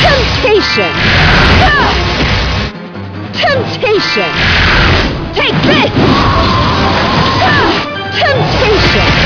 Temptation! Temptation! Take this! Temptation!